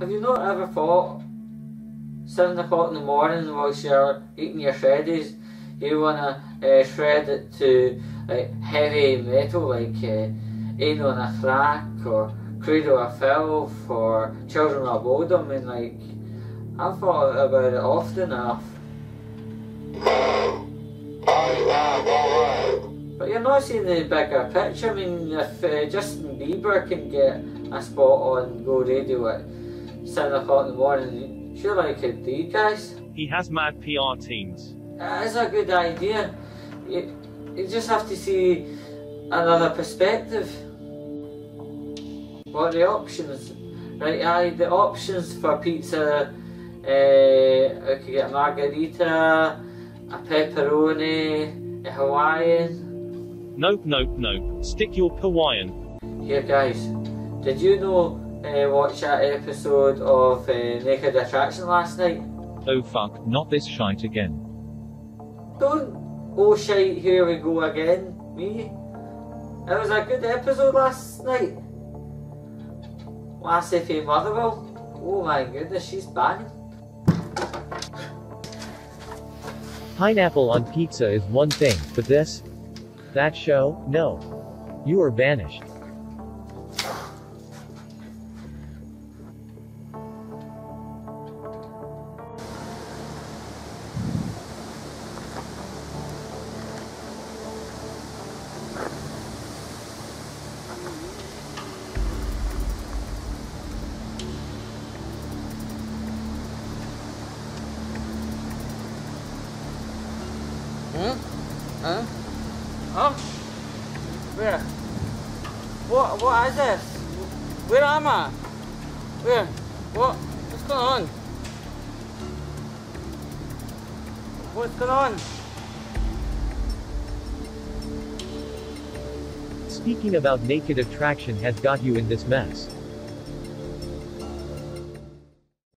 Have you not ever thought, seven o'clock in the morning whilst you're eating your shreddies, you wanna uh, shred it to like heavy metal like uh, Anaal Nathrakh or Cradle of Filth or Children of Bodom and like I've thought about it often enough. But you're not seeing the bigger picture. I mean, if uh, Justin Bieber can get a spot on Go Radio at 7 o'clock in the morning, surely I could do, guys. He has mad PR teams. That's a good idea. You, you just have to see another perspective. What are the options? Right, aye, the options for pizza, uh, I could get a margarita, a pepperoni, a Hawaiian. Nope, nope, nope. Stick your Hawaiian. Here, guys, did you know uh, watch that episode of uh, Naked Attraction last night? Oh fuck, not this shite again. Don't oh shite, here we go again, me. It was a good episode last night. Lassie Faye Motherwell. Oh my goodness, she's banging. Pineapple on pizza is one thing, but this? That show? No. You are banished. Huh? Huh? Huh? Where? What? What is this? Where am I? Where? What? What's going on? What's going on? Speaking about naked attraction has got you in this mess.